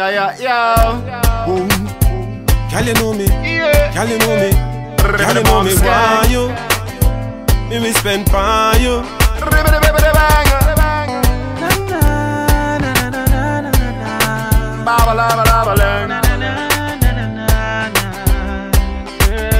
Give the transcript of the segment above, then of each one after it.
Yeah, yeah, yeah. Boom. Girl, you know me. Yeah. Girl, you know me. Girl, you know me. Why you? Me we spend for you.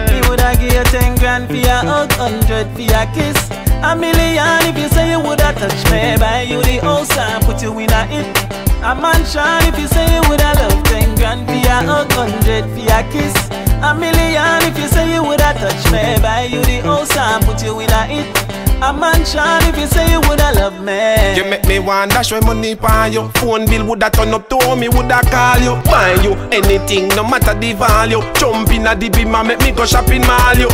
Me woulda give you ten grand for your hug, hundred for your kiss. A million if you say you woulda touch me, buy you the house and put you in a it. A mansion if you say you woulda love ten grand for hug, hundred for your kiss. A million if you say you woulda touched me, buy you the house and put you in a it. A mansion if you say you woulda love me. You make me want dash my money for you. Phone bill woulda turn up to me, woulda call you. Buy you anything, no matter the value. Jump in a the and make me go shopping mall you.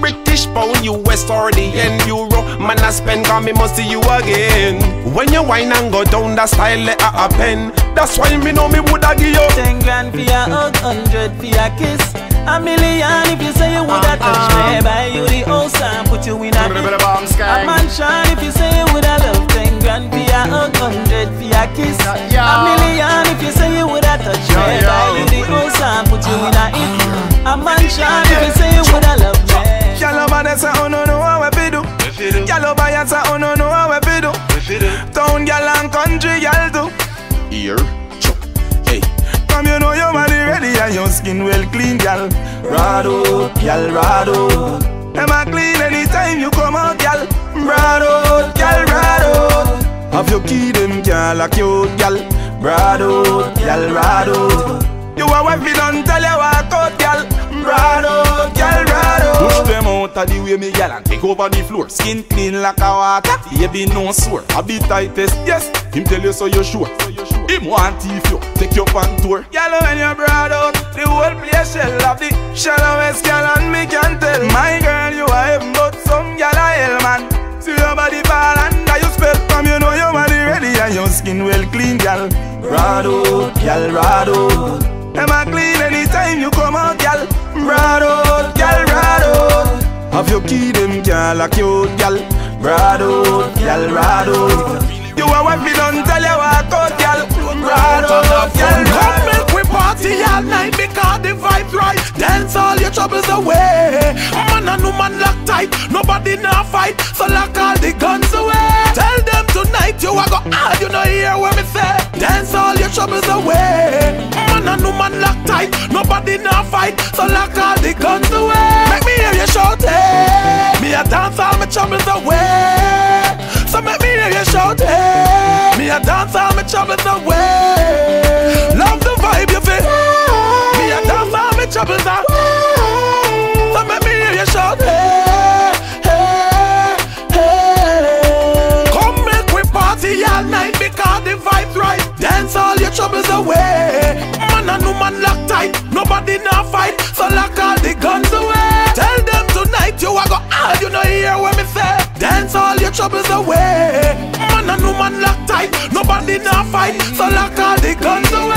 British pound, US or the yen euro. Man, I spend cause me must see you again. When you wine and go down, that style let her happen. That's why me know me woulda give you. Ten grand for your hug, hundred for your kiss. A million if you say you woulda touch me, buy you the house and put you in a it. A mansion if you say you woulda love ten grand for your hug, hundred for your kiss. Yeah. A million if you say you woulda touch me, Yeah, buy you the house and put you in a it. A mansion if you say you woulda love me. Girl over there say oh no know how we fi do. Girl over here say oh no know how we fi do. Town girl and country girl too. Here, chop, hey. Come you know your body ready and your skin well clean, girl. Rado, girl, rado. Am I clean anytime you come out, girl? Rado, girl, rado. Have your key them, girl, like you, girl. Rado, girl, rado. You a wife, don't tell you of the way, me girl, and take over the floor. Skin clean like a water, baby no sore. A bit tightest, yes. Him tell you so you sure. Him want thief you, take you on tour. Girl, when you brought out, the whole place shell of the shallowest girl, and me can tell. My girl, you are heaven, but some girl are hell, man. See your body fall under you spell Come you know your body ready and your skin well clean, girl Rado, girl, rado Am I clean anytime you come out, girl Rado, girl, rado Have your key them, girl, like you, girl Rado, girl, rado You a wife, me don't tell you walk out, girl Rado, girl, Come make we party all night because the vibe's right. Dance all your troubles away. Man and woman lock tight, nobody now fight. So lock all the guns away. Tonight you are go hard, you know hear what me say. Dance all your troubles away. Man and woman lock tight, nobody now fight. So lock all the guns away. Make me hear you shout, hey. Me a dance all my troubles away. So make me hear you shout, hey. Me a dance all my troubles away. Love the vibe you feel. Me a dance all my troubles away. Troubles away. Man and woman lock tight, nobody now fight. So lock all the guns away.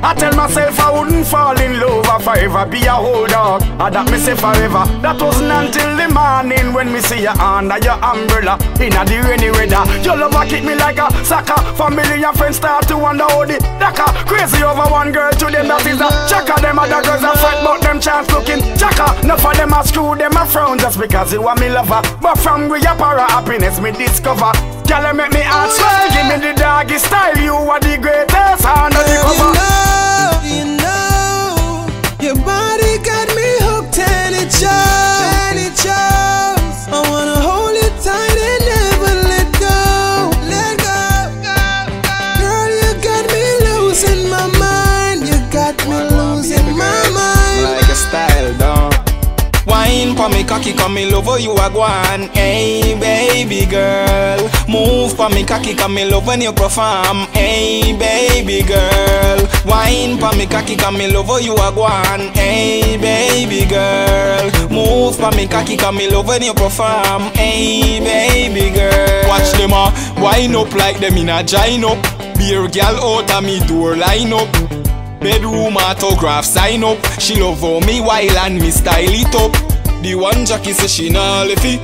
I tell myself I wouldn't fall in love or forever be a whole dog. I that me say forever. That wasn't until the morning when me see you under your umbrella in a the rainy weather. Your love a kick me like a sucker. Family and friends start to wonder how the daka crazy over one girl to them that is a chaka. Them other girls are fight but them chance looking chaka. Enough of them a screw them a frown just because you are me lover. But from we a para happiness me discover. Girl, make me heart swell. Give me the doggy style. You are the greatest under the Girl, you cover. Know, you know, your body got me hooked and it shows, and it shows. I wanna hold you tight and never let go, let go. Girl, you got me losing my mind. You got me losing my mind. like a style, dog. Wine pa me cocky, come me love how you a gwan. Hey baby girl, move pa me cocky, come me love when you perform. Hey baby girl, wine pa me cocky, come me love you a gwan. Hey baby girl, move pa me cocky, come me love when you perform. Hey baby girl. line up like them in a gine up. Beer girl out of me door line up. Bedroom autograph sign up. She love how me while and me style it up. The one Jackie say she nah left it.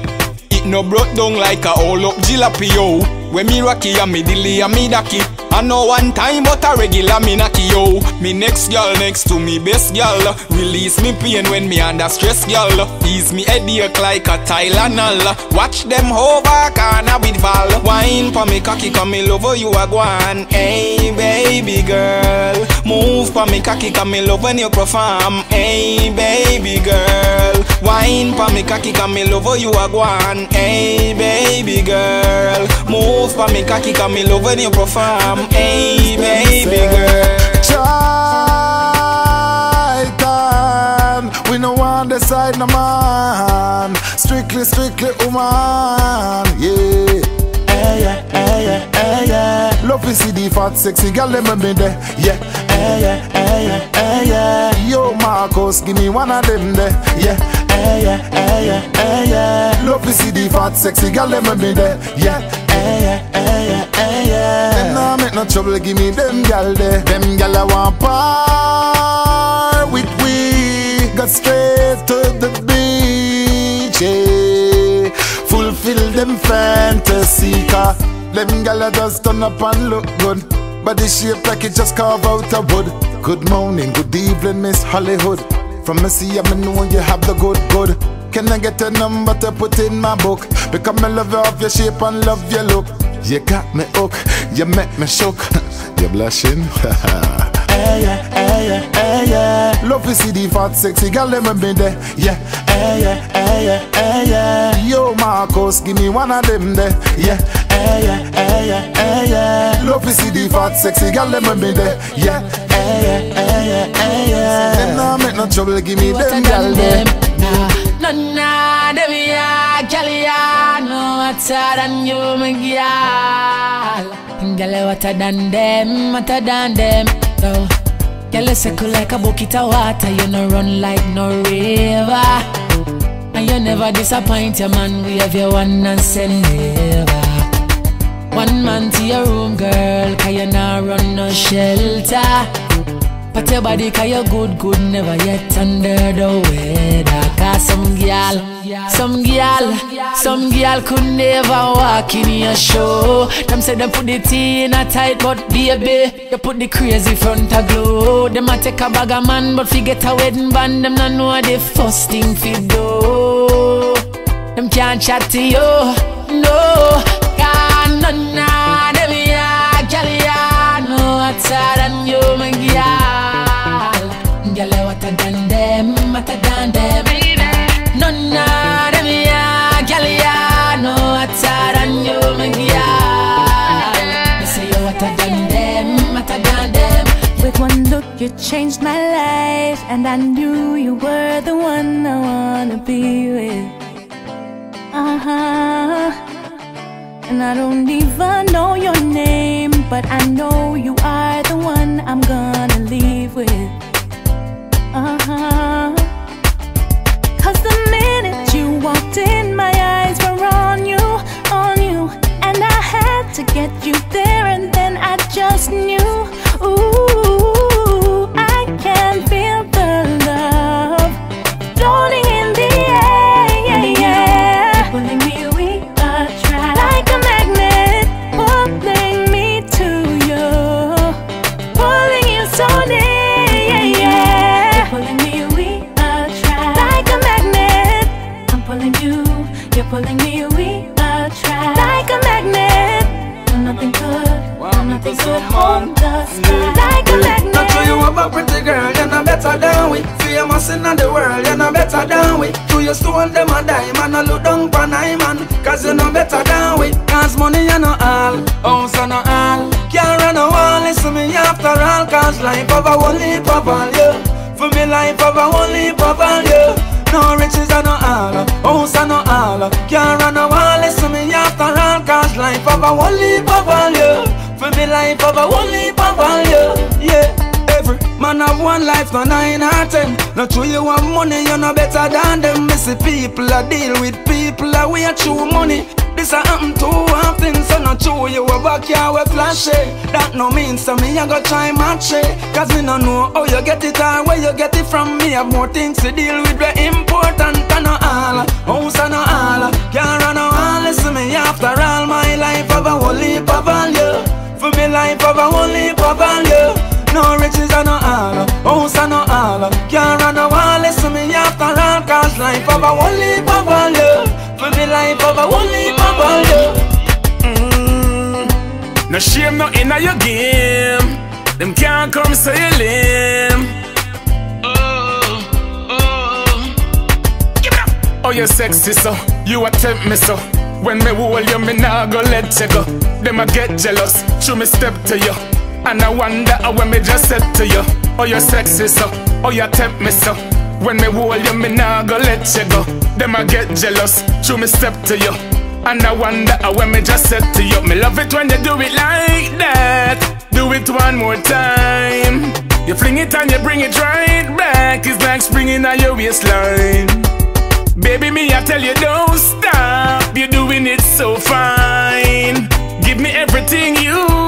No broke down like a all up jalapeno. When me rocky and me dilly and me ducky. I know one time but a regular me knocky yo Me next girl next to me best girl. Release me pain when me under stress girl. Ease me headache like a Tylenol. Watch them hover corner with ball. Wine pa me cocky come me love you a gwan Hey baby girl. Move pa me cocky come me love when you perform. Hey baby girl. Wine pa me cocky come me love you a gwan Hey baby girl. Move pa me cocky come me love when you perform Hey baby girl Titan, we no the side no man. Strictly, strictly woman, yeah. Hey yeah, hey yeah, hey yeah. Love to see the fat, sexy girl them me there, yeah. Hey yeah, hey yeah, hey yeah. Yo Marcos, give me one of them there, yeah. Hey yeah, hey yeah, hey yeah. Love to see the fat, sexy girl them me there, yeah. Yeah. No trouble, give me them gal there. Them gal I want par with we. Got straight to the beach, yeah. Fulfill them fantasy, car. Them gal just turn up and look good. Body shape like it just carve out a wood. Good morning, good evening, Miss Hollywood. From me see, I know you have the good, good. Can I get a number to put in my book? Because me love you of your shape and love your look. You got me hook, you make me shook. you blushing? hey yeah, hey yeah, hey yeah. Love to see the fat, sexy girl them me there. Yeah, hey yeah, hey yeah, hey yeah. Yo Marcos, give me one of them there. Yeah, hey yeah, hey yeah, hey yeah. Love to see the fat, sexy girl them me there. Yeah, hey yeah, hey yeah, hey yeah. Them nah make no trouble, give me them girl there. Nah, them ya, girl ya, no hotter than you, my girl. Girl, hotter than them, hotter than them. No, girl, you circle like a bucket of water, you no run like no river. And you never disappoint your man, we have your one and send never. One man to your room, girl, cause you not run no shelter. But your body cause you good, good, never yet under the weather. Cause some girl, some girl, some girl could never walk in your show. Them say them put the tea in a tight but baby You put the crazy front a glow. Them a take a bag of man but forget a wedding band. Them not know the first thing fi do. Them can't chat to you, no. Cause none of them ya, girl ya know hotter than you, my Girl, None of them ya, girl know hotter than you, girl You than them, than them With one look, you changed my life, and I knew you were the one I wanna be with. Uh huh. And I don't even know your name, but I know you are the one I'm gonna leave with. Uh huh. Walked in, my eyes were on you, on you. And I had to get you there, and then I just knew. Famous in the world, you're not better than we. To your stone, them a dime, and a look down I man. Cause you're not better than we. Cause money you no all, house you no all. Can't run a wall, listen me after all. Cause life of a one leap of yeah For me life of a one leap of yeah no riches are no all, house are no all. Can't run a wall, listen me after all. Cause life of a one leap of yeah For me life of a one leap of all, one life, no nine or ten No true you have money, you're no better than them see people a deal with people a way true money This a happen too often, so not true. You a back here with flashy. Eh? That no means so me I go try match it. Cause me no know how you get it or where you get it from. Me I have more things to deal with, very important than no all. House and no all. Can't run no all. Listen me after all my life have a whole heap of value. For me life have a whole heap of value. No riches and no all, house and no all Can't run no wall, listen me after all Cause life have a whole heap of value For me life have a whole heap of value Mm. No shame no inna your game. Them can't come say you lame. Oh, oh. Oh you sexy so, you a tempt me so. When me hold you, me nah go let you go. Them a get jealous, show me step to you. And I wonder how when me just said to you. Oh, you sexy so, oh, you tempt me so. When me hold you, me nah go let you go. Them a get jealous, show me step to you. And I wonder how when me just said to you. Me love it when you do it like that. Do it one more time. You fling it and you bring it right back. It's like springing on your waistline. Baby, me, I tell you, don't stop. You're doing it so fine. Give me everything you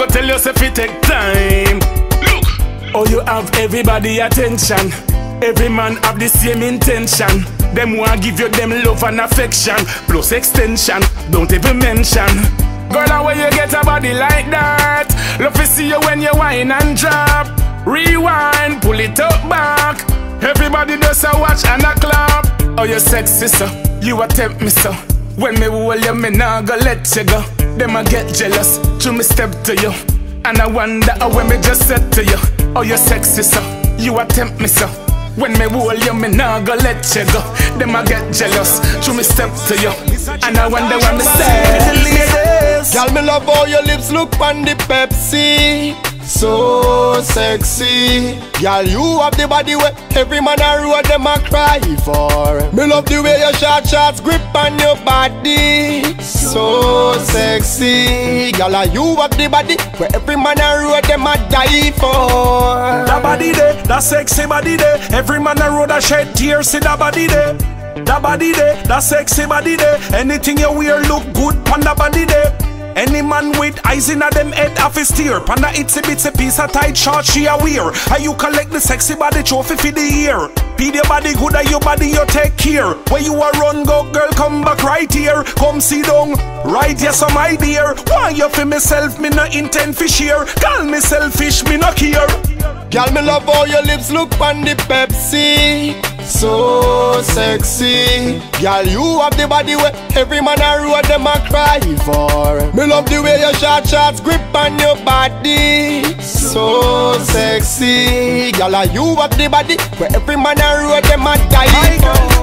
go tell yourself it take time. Look, oh, you have everybody attention. Every man have the same intention. Them want give you them love and affection, plus extension. Don't even mention. Girl, how you get a body like that? Love to see you when you whine and drop. Rewind, pull it up back. Everybody does a watch and a clap. Oh, you sexy so, you a tempt me so. When me hold you, me nah go let you go. Them a get jealous, to me step to you. And I wonder how when me just said to you. Oh, you sexy so, you a tempt me so. When me hold you, me nah go let you go. Them a get jealous, to me step to you. And I wonder what me say. Girl, me love how your lips look on the Pepsi. So sexy. Girl, you have the body where every man a road them a cry for. Me love the way your short shorts grip on your body. So sexy. Girl, you have the body where every man a road them a die for. That body there, that sexy body there. Every man a road a shed tears, see that body there. That body there, that sexy body there. Anything you wear look good on that body there. Any man with eyes in a them head off his tear. Panda itsy bitsy piece of tight short she a wear. How you collect the sexy body trophy for the year? Feed your body good and your body you take care. Where you a run go girl come back right here. Come see down right yes so my dear. Why you for myself me no intend for share. Call me selfish me no care. Girl, me love how your lips look on the Pepsi. So sexy. Girl, you have the body where every man a road them a cry for. Me love the way your short shorts grip on your body. So sexy. Girl, you have the body where every man a road them a die for.